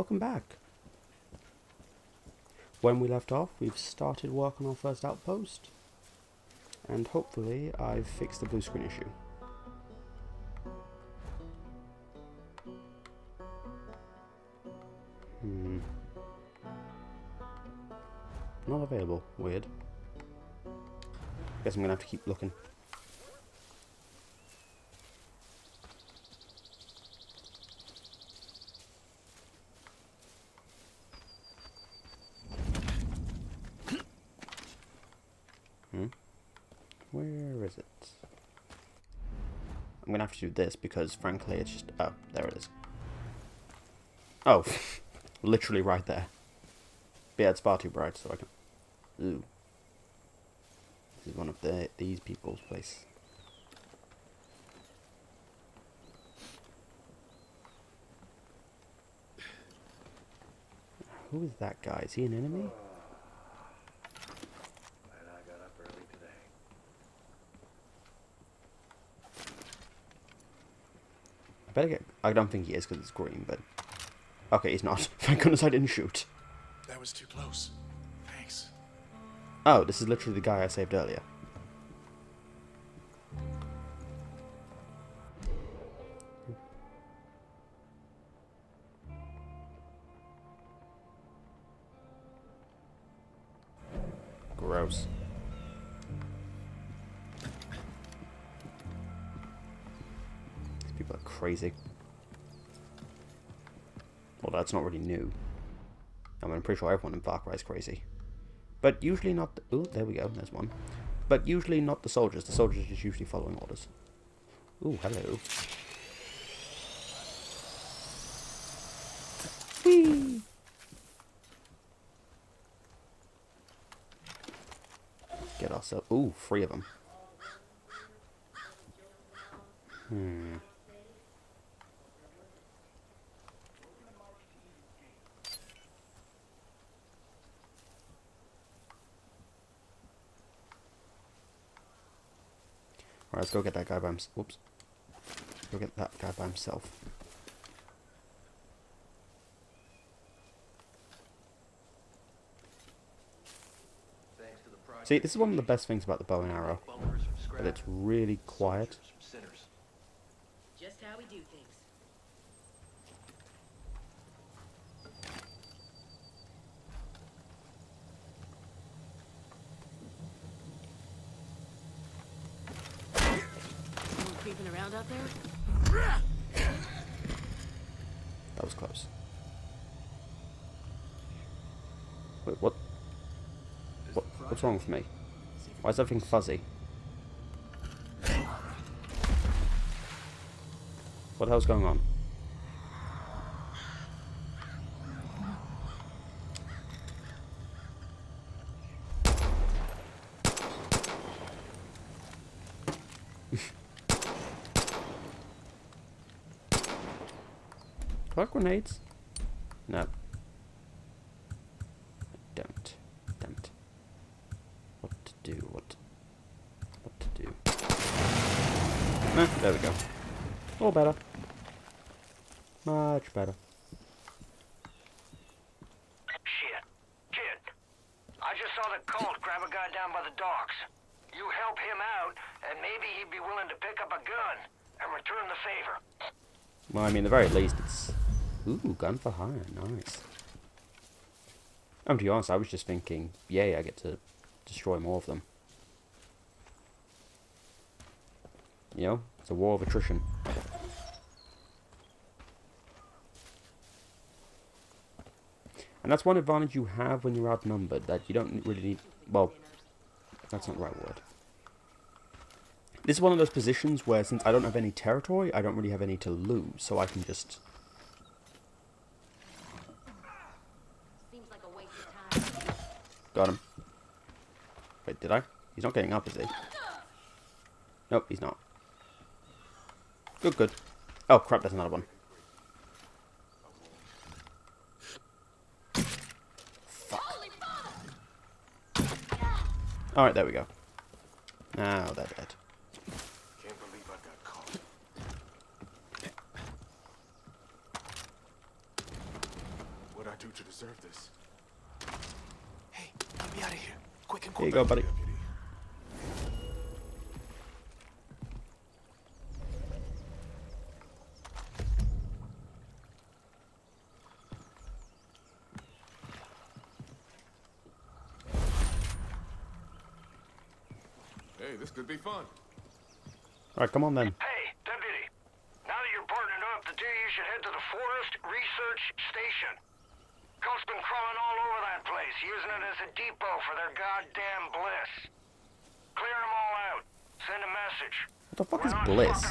welcome back. When we left off, we've started work on our first outpost, and hopefully I've fixed the blue screen issue. Hmm. Not available. Weird. Guess I'm gonna have to keep looking. Where is it? I'm gonna have to do this because frankly it's just... Oh, there it is. Oh, literally right there. But yeah, it's far too bright so I can... Ooh. This is one of the these people's place. Who is that guy? Is he an enemy? And I got up early today. I better get... I don't think he is because it's green, but... Okay, he's not. Thank goodness I didn't shoot. That was too close. Thanks. Oh, this is literally the guy I saved earlier. New. I mean, I'm pretty sure everyone in Far Cry is crazy. But usually not... The, ooh, there we go. There's one. But usually not the soldiers. The soldiers are just usually following orders. Ooh, hello. Whee! Get ourselves... Ooh, three of them. Hmm. Alright, let's go get that guy by himself. Whoops. Go get that guy by himself. Thanks to the project. See, this is one of the best things about the bow and arrow. Bumpers. That it's really quiet. Soldiers from sinners. Just how we do things. Someone creeping around That was close. Wait, what? what what's wrong with me? Why is everything fuzzy? What the hell's going on? Do I have grenades? No. I don't. Damn it. What to do? What? What to do? Eh, there we go. All better. Much better. Shit. Kid, I just saw the cult grab a guy down by the docks. You help him out, and maybe he'd be willing to pick up a gun and return the favor. Well, I mean, at the very least, it's... Ooh, gun for hire. Nice. And to be honest, I was just thinking, yay, I get to destroy more of them. You know, it's a war of attrition. And that's one advantage you have when you're outnumbered, that you don't really need... Well, that's not the right word. This is one of those positions where, since I don't have any territory, I don't really have any to lose, so I can just... Seems like a waste of time. Got him. Wait, did I? He's not getting up, is he? Nope, he's not. Good, good. Oh, crap, there's another one. Alright, there we go. Now they're dead. Can't believe I got caught. do to deserve this? Hey, get me out of here. Quick and Here you go, buddy. Hey, this could be fun. Alright, come on then. Hey, deputy. Now that you're partnered up, the two of you should head to the Forest Research Station. Cult's been crawling all over that place, using it as a depot for their goddamn bliss. Clear them all out. Send a message. What the fuck We're is bliss?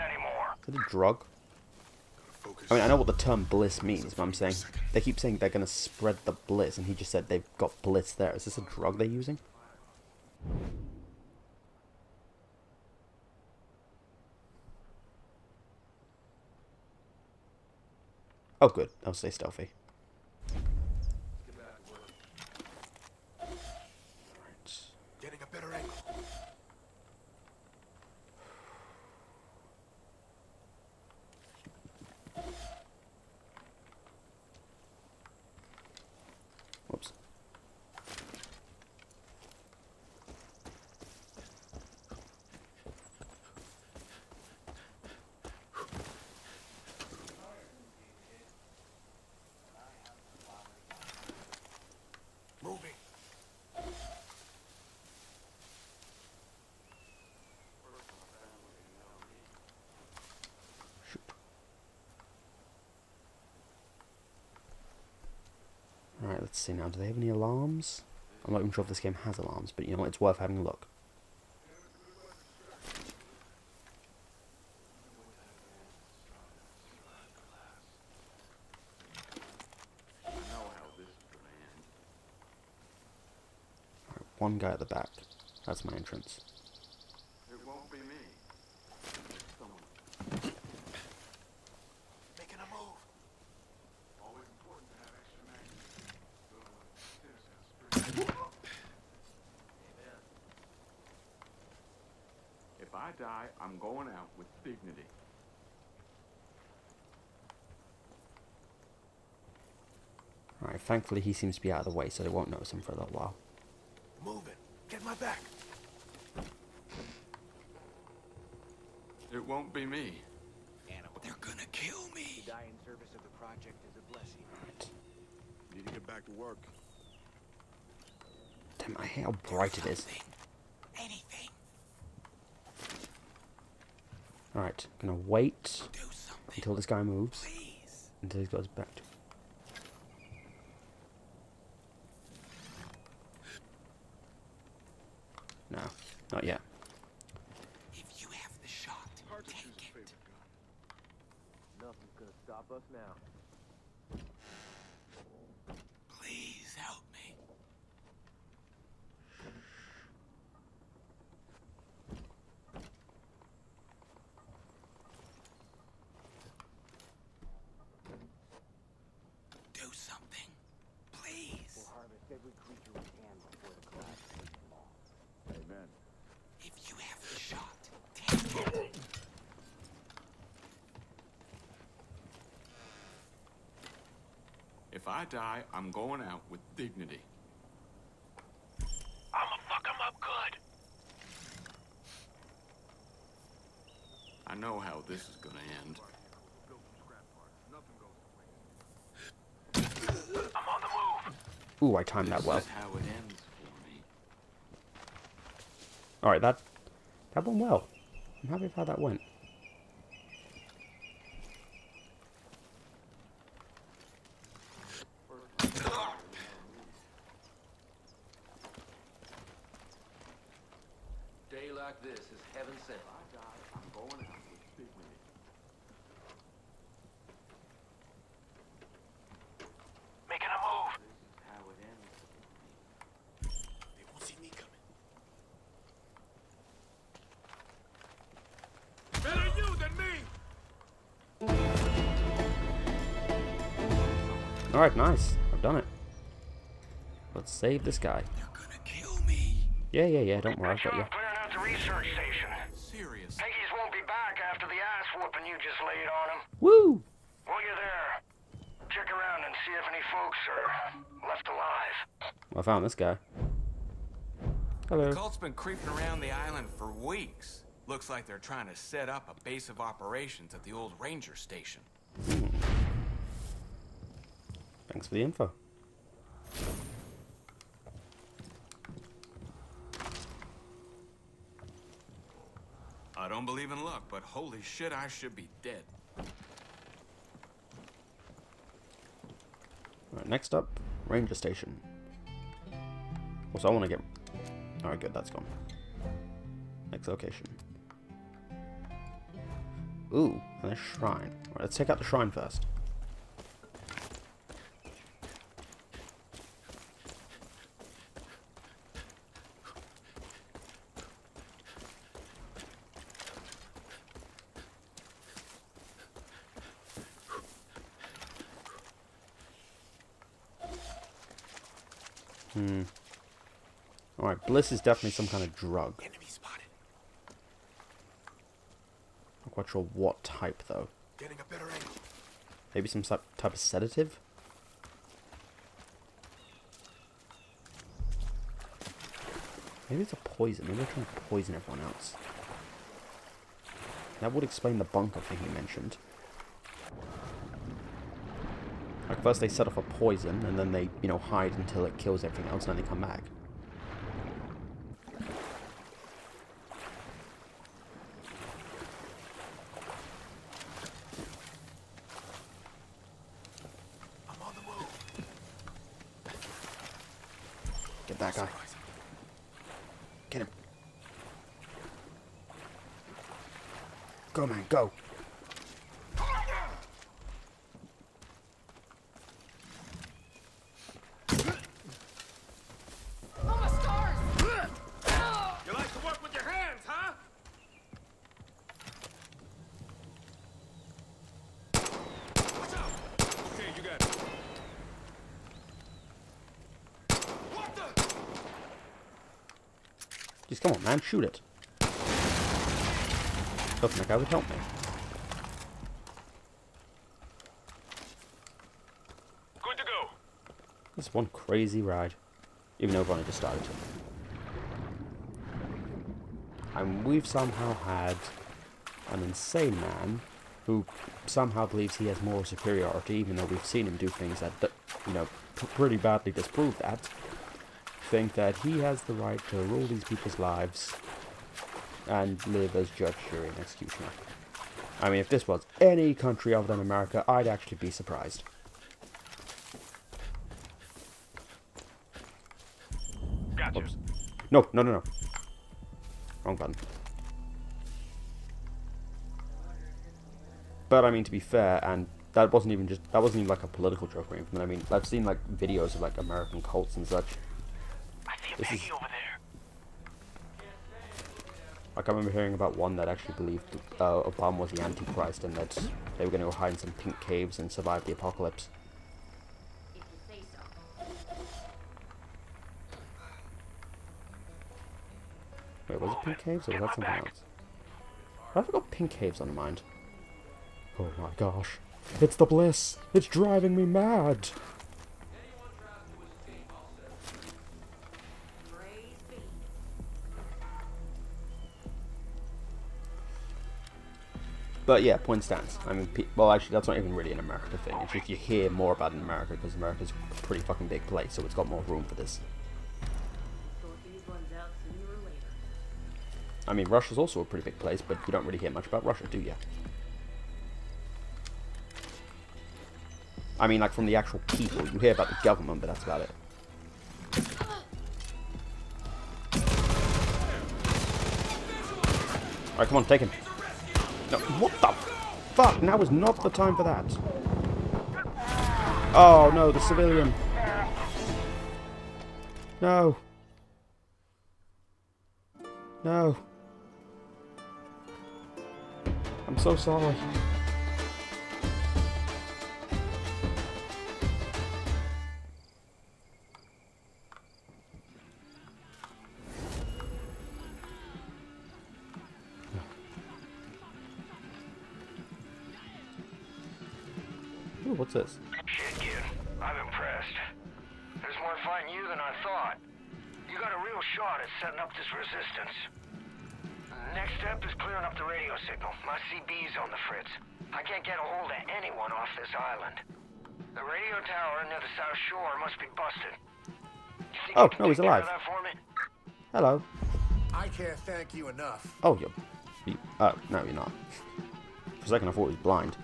anymore. Is it a drug? I mean, I know what the term bliss means, but I'm saying they keep saying they're gonna spread the bliss, and he just said they've got bliss there. Is this a drug they're using? Oh, good. I'll stay stealthy. Right. Getting a better angle. Whoops. Moving. Shoot. Alright, let's see now. Do they have any alarms? I'm not even sure if this game has alarms, but you know what? It's worth having a look. One guy at the back. That's my entrance. It won't be me. Someone Making a move. always important to have extra magazines. So, uh, there's that street. If I die, I'm going out with dignity. Alright, thankfully he seems to be out of the way, so they won't notice him for a little while. Move it. Get my back. It won't be me. They're gonna kill me. Die in service of the project is a blessing. Right. Need to get back to work. Damn, I hate how bright it is. Anything. Alright, gonna wait until this guy moves, Please. until he goes back to... No, not yet. If you have the shot, take it. Nothing's gonna stop us now. Please help me. Do something. Please. We'll harvest every creature we can before the collapse takes them all. Amen. If you have the shot, take it. If I die, I'm going out with dignity. I'ma fuck him up good. I know how this is gonna end. I'm on the move. Ooh, I timed that This well. is how it ends for me. Alright, that that went well. I'm happy with how that went. Day like this is heaven sent. If I die, I'm going out with dignity. Making a move. This is how it ends. They won't see me coming. Better you than me. Alright, nice. I've done it. Let's save this guy. They're gonna kill me. Yeah, yeah, yeah, don't worry, I've got Job you. Clearing out the research station. Serious. Peggies won't be back after the ass whooping you just laid on him. Woo! While you're there, check around and see if any folks are left alive. Well, I found this guy. Hello. Cult's been creeping around the island for weeks. Looks like they're trying to set up a base of operations at the old ranger station. Hmm. Thanks for the info. I don't believe in luck, but holy shit, I should be dead. Alright, next up, Ranger Station. Also, I want to get... Alright, good, that's gone. Next location. Ooh, and a shrine. Alright, let's take out the shrine first. Hmm. Alright, bliss is definitely some kind of drug. Enemy spotted. Not quite sure what type, though. Getting a better angle. Maybe some type type of sedative? Maybe it's a poison. Maybe they're trying to poison everyone else. That would explain the bunker thing you mentioned. Like first they set off a poison, and then they, you know, hide until it kills everything else, and then they come back. I'm on the move. Get that guy. Get him. Go, man, go. You like to work with your hands, huh? Watch out! Okay, you got it. What the? Just come on, man, shoot it. Hoping that guy would help me. Good to go. This is one crazy ride. Even though I've only just started. And we've somehow had an insane man who somehow believes he has moral superiority, even though we've seen him do things that, you know, pretty badly disprove that. Think that he has the right to rule these people's lives and live as judge, jury, and executioner. I mean, if this was any country other than America, I'd actually be surprised. Gotcha. Oops. No, no, no, no. Wrong button. But I mean, to be fair, and that wasn't even just that wasn't even like a political joke or anything. I mean, I've seen like videos of like American cults and such. I see a This is- over there. Like I remember hearing about one that actually believed uh, Obama was the Antichrist and that they were going to go hide in some pink caves and survive the apocalypse. Wait, was it pink caves or was that something else? I've pink caves on mind. Oh my gosh. It's the bliss. It's driving me mad. But yeah, point stands. I mean, well, actually, that's not even really an America thing. It's just you hear more about it in America because America's a pretty fucking big place, so it's got more room for this. I mean, Russia's also a pretty big place, but you don't really hear much about Russia, do you? I mean, like from the actual people, you hear about the government, but that's about it. Alright, come on, take him. No, what the fuck? Now is not the time for that. Oh no, the civilian. No. No. I'm so sorry. this? Shit, kid. I'm impressed. There's more fighting you than I thought. You got a real shot at setting up this resistance. Next step is clearing up the radio signal. My CB's on the fritz. I can't get a hold of anyone off this island. The radio tower near the south shore must be busted. Oh, no, he's alive. Hello. I can't thank you enough. Oh, you're... Oh, no, you're not. For a second, I thought he was blind.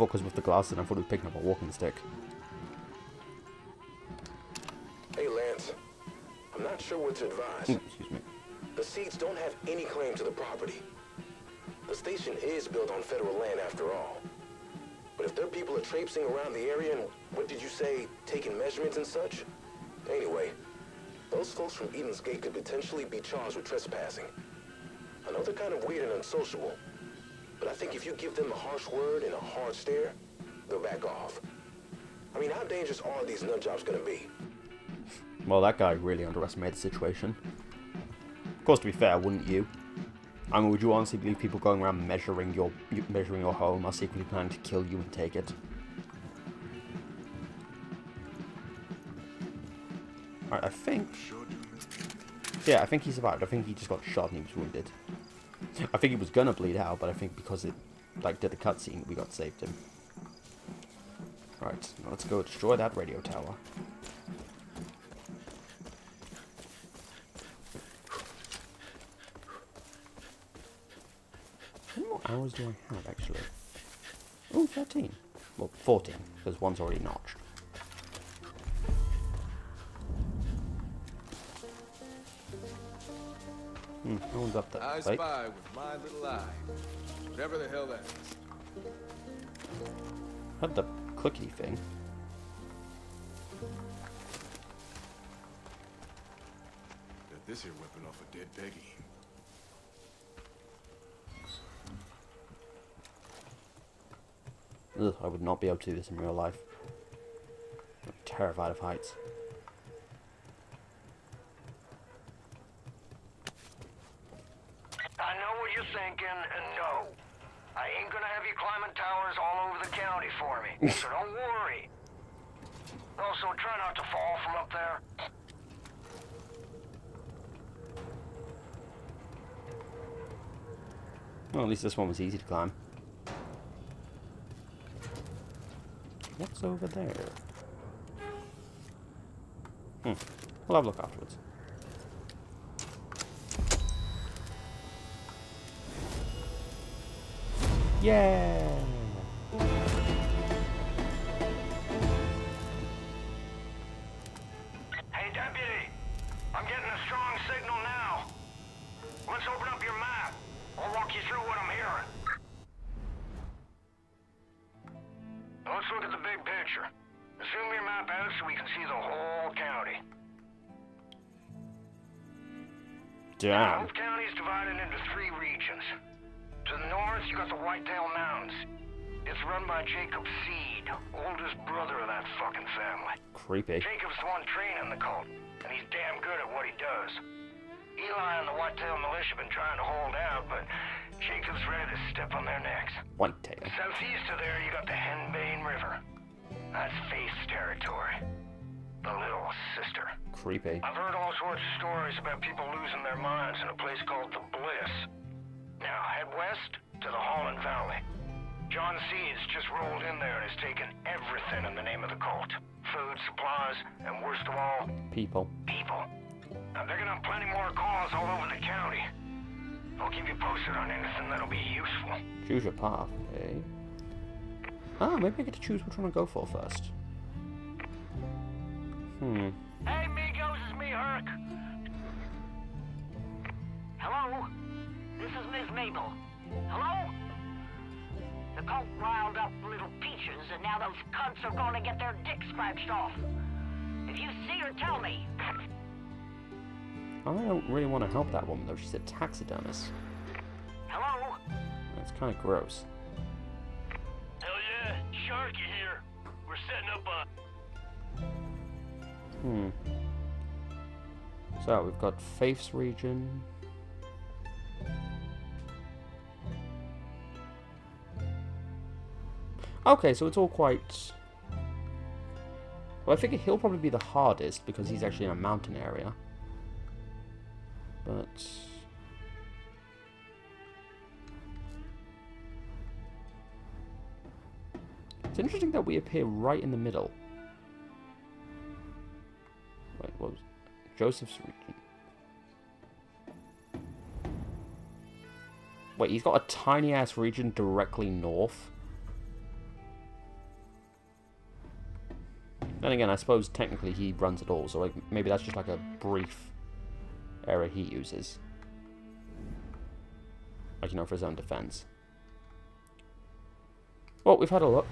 Thought because with the glasses, I thought he was picking up a walking stick. Hey, Lance. I'm not sure what to advise. Mm, Excuse me. The Seeds don't have any claim to the property. The station is built on federal land after all. But if their people are traipsing around the area and, what did you say, taking measurements and such? Anyway, those folks from Eden's Gate could potentially be charged with trespassing. I know they're kind of weird and unsociable, but I think if you give them a harsh word and a hard stare, they'll back off. I mean, how dangerous are these nut jobs gonna be? Well, that guy really underestimated the situation. Of course, to be fair, wouldn't you? I mean, would you honestly believe people going around measuring your measuring your home are secretly planning to kill you and take it? Alright, I think... Yeah, I think he survived. I think he just got shot and he was wounded. I think he was gonna bleed out, but I think because it, like, did the cutscene, we got saved him. Right, let's go destroy that radio tower. How many more hours do I have, actually? Oh, 13. Well, 14, because one's already notched. No one's up there. I spy with my little eye. Whatever the hell that is. had the clickety thing. Got this here weapon off a dead Peggie. Ugh, I would not be able to do this in real life. I'm terrified of heights. I know what you're and no. I ain't gonna have you climbing towers all over the county for me, so don't worry. Also, try not to fall from up there. Well, at least this one was easy to climb. What's over there? Hmm. We'll have a look afterwards. Yeah! Hey, deputy. I'm getting a strong signal now. Let's open up your map. I'll walk you through what I'm hearing. Let's look at the big picture. Zoom your map out so we can see the whole county. Damn. Run by Jacob Seed, oldest brother of that fucking family. Creepy. Jacob's the one training the cult, and he's damn good at what he does. Eli and the Whitetail Militia been trying to hold out, but Jacob's ready to step on their necks. One tail. Southeast of there, you got the Henbane River. That's Faith's territory. The little sister. Creepy. I've heard all sorts of stories about people losing their minds in a place called the Bliss. Now head west to the Holland Valley. John Seeds just rolled in there and has taken everything in the name of the cult. Food, supplies, and worst of all, People. people. Now they're gonna have plenty more calls all over the county. I'll keep you posted on anything that'll be useful. Choose your path. Okay. Ah, maybe I get to choose which one I go for first. Hmm. Hey, Migos, it's me, Hurk. Hello? This is Miss Mabel. Hello? The cult riled up little peaches, and now those cunts are gonna get their dicks scratched off. If you see her, tell me. I don't really want to help that woman though. She's a taxidermist. Hello? That's kind of gross. Hell yeah, Sharky here. We're setting up a... Hmm. So we've got Faith's region. Okay, so it's all quite. Well, I figure he'll probably be the hardest because he's actually in a mountain area. But it's interesting that we appear right in the middle. Wait, what was Joseph's region? Wait, he's got a tiny ass region directly north. Then again, I suppose technically he runs it all, so like, maybe that's just like a brief area he uses. Like, you know, for his own defense. Well, we've had a look.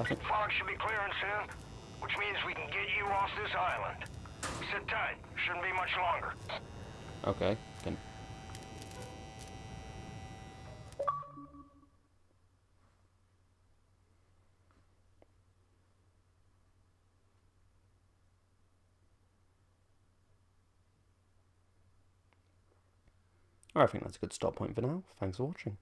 I think Fog should be clearing soon, which means we can get you off this island. Sit tight. Shouldn't be much longer. Okay, can. I think that's a good stop point for now. Thanks for watching.